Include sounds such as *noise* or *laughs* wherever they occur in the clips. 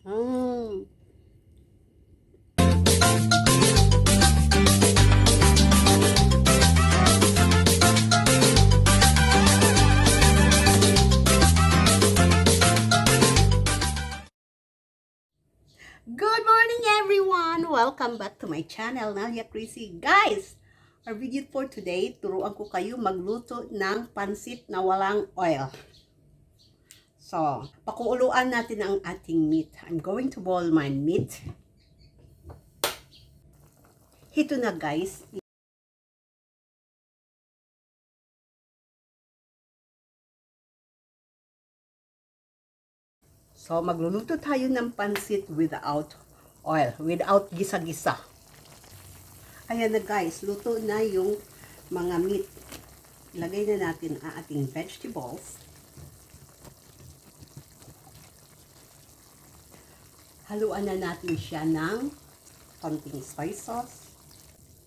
Mm. Good morning everyone! Welcome back to my channel, Nalia Chrissy. Guys, our video for today, turuan ko kayo magluto ng pansit na walang oil. So, pakuluan natin ang ating meat. I'm going to boil my meat. Ito na guys. So, magluluto tayo ng pansit without oil, without gisa-gisa. Ayan na guys, luto na yung mga meat. Lagay na natin ang ating vegetables. Haluan na natin siya ng konting soy sauce,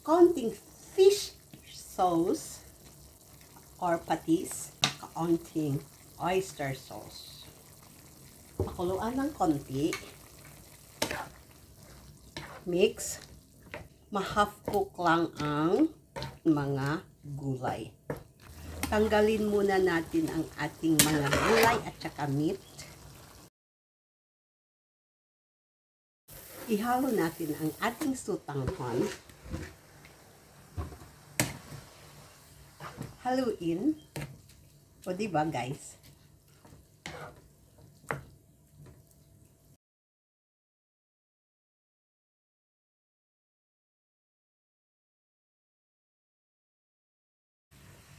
konting fish sauce, or patis, kaunting oyster sauce. Pakuluan ng konti. Mix. Ma-half cook lang ang mga gulay. Tanggalin muna natin ang ating mga gulay at saka meat. Ihalo natin ang ating sutanghon. Haluin. O diba guys?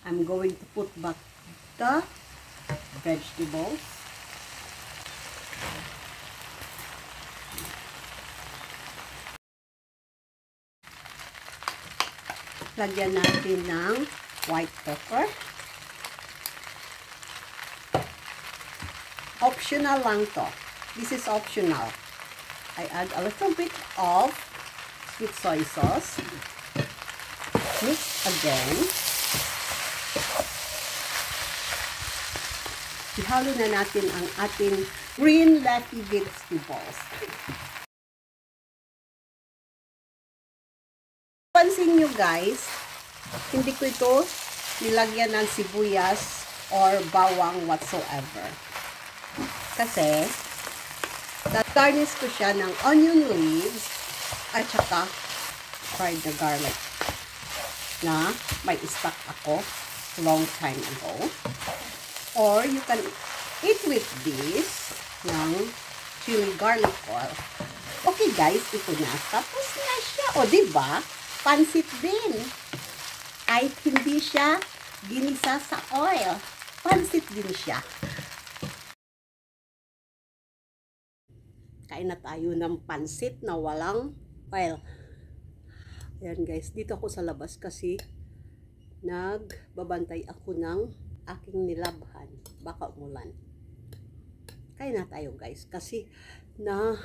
I'm going to put back the vegetables. Lagyan natin ng white pepper. Optional lang to. This is optional. I add a little bit of sweet soy sauce. Mix again. Ihalo na natin ang ating green leafy vegetables. Pansin nyo guys, hindi ko ito nilagyan ng sibuyas or bawang whatsoever. Kasi, garnish ko siya ng onion leaves at saka fried na garlic na may stock ako long time ago. Or you can eat with this ng chili garlic oil. Okay guys, ito na. Tapos na siya. O, di ba? Pansit din. Kahit hindi siya ginisa sa oil. Pansit din siya. Kain na tayo ng pansit na walang oil. Ayan guys, dito ako sa labas kasi nagbabantay ako ng aking nilabhan. Baka umulan. Kaya na tayo guys. Kasi na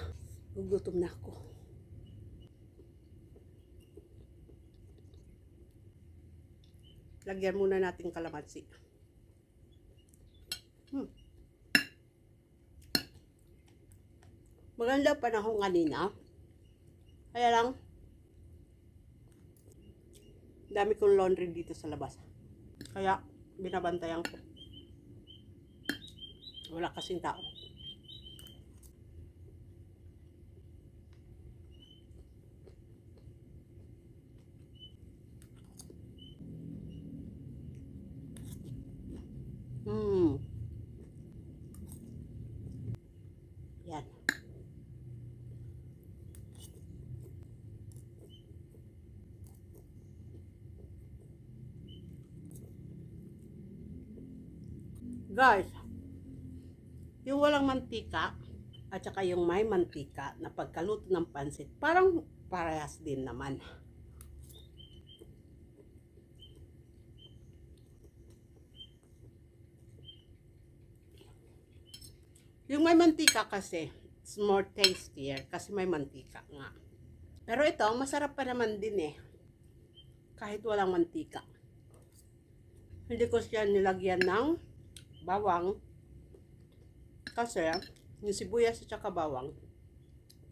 gugutom na ako. Lagyan muna natin kalamansi. Hmm. Maganda panahon kanina. Kaya lang, dami kong laundry dito sa labas. Kaya, binabantayan ko. Wala kasing tao. Hmm. Yan. Guys, yung walang mantika at saka yung may mantika na pagkaluto ng pansit, parang parehas din naman. Yung may mantika kasi, it's more tastier kasi may mantika nga. Pero ito, masarap pa naman din eh. Kahit walang mantika. Hindi ko siya nilagyan ng bawang. Kasi, yung sibuyas at saka bawang,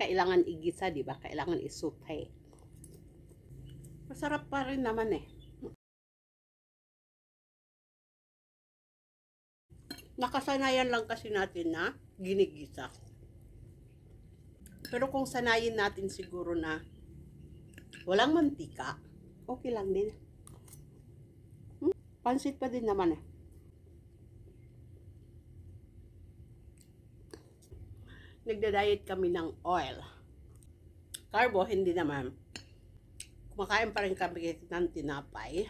kailangan igisa, di ba? Kailangan isute. Masarap pa rin naman eh. Nakasanayan lang kasi natin na ginigisa. Pero kung sanayin natin siguro na walang mantika, okay lang din. Hmm? Pansit pa din naman eh. Nagda-diet kami ng oil. Carbo, hindi naman. Kumakain pa rin kami ng tinapay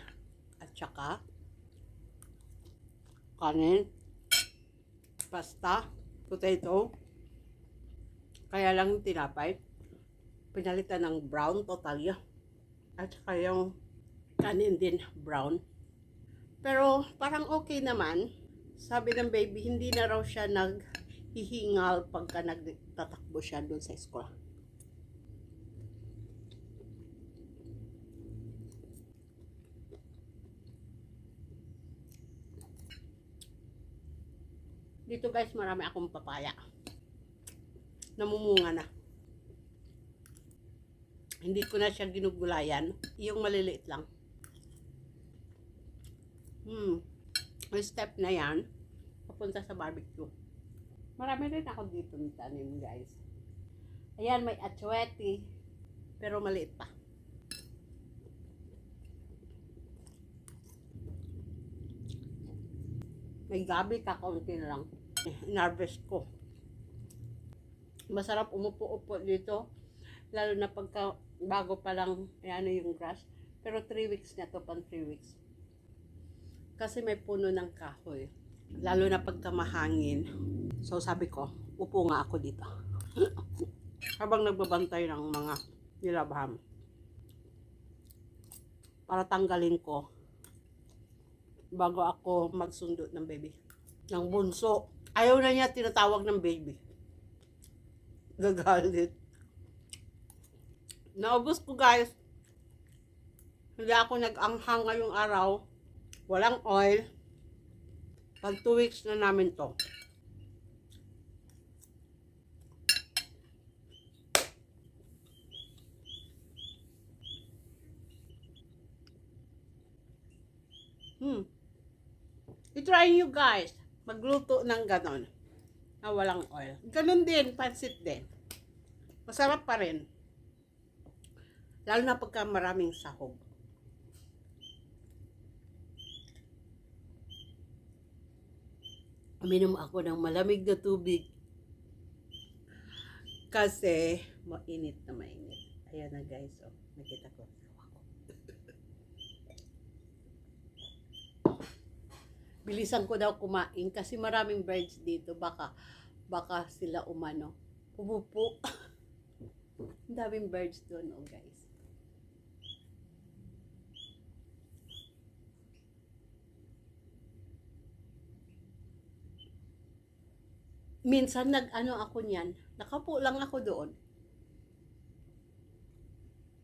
at saka kanin, pasta, potato, kaya lang yung tinapay, pinalitan ng brown totally. At saka yung kanin din brown. Pero parang okay naman. Sabi ng baby, hindi na raw siya naghihingal pagka nagtatakbo siya doon sa school. Dito guys, marami akong papaya namumunga na. Hindi ko na siya ginugulayan. Yung maliliit lang. Hmm. Yung step na yan, papunta sa barbecue. Marami rin ako dito ng tanim, guys. Ayan, may atsueti. Pero maliit pa. May gabi ka, kaunti na lang. Inarvest ko masarap umupo-upo dito. Lalo na pagka bago pa lang ano yung grass. Pero 3 weeks na to, pang 3 weeks. Kasi may puno ng kahoy. Lalo na pagka mahangin. So sabi ko, upo nga ako dito. *laughs* Habang nagbabantay ng mga nilabham. Para tanggalin ko bago ako magsundo ng baby. Ng bunso. Ayaw na niya tinatawag ng baby gagalit. Naubos ko guys. Hindi ako nag-anghang ngayong araw. Walang oil. Pag 2 weeks na namin to. Hmm. I-try nyo guys. Magluto ng ganon na walang oil. Ganun din, pansit din. Masarap pa rin. Lalo na pagka maraming sahog. Uminom ako ng malamig na tubig. Kasi, mainit na mainit. Ayan na guys, oh. Nakita ko. Bilisan ko daw kumain kasi maraming birds dito. Baka baka sila umano. Pumupo *laughs* daming birds doon oh guys. Minsan nag ano ako niyan. Nakapo lang ako doon.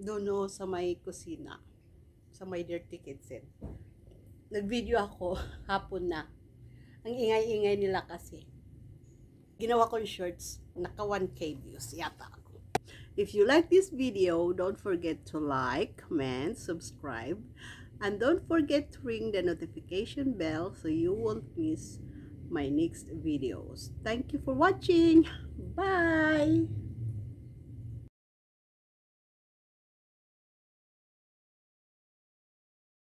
Doon oh, sa may kusina. Sa may dirty kitchen nag-video ako *laughs* hapon na. Ang ingay-ingay nila kasi. Ginawa ko yung shorts, naka 1k views yata ako. If you like this video, don't forget to like, comment, subscribe, and don't forget to ring the notification bell so you won't miss my next videos. Thank you for watching. Bye!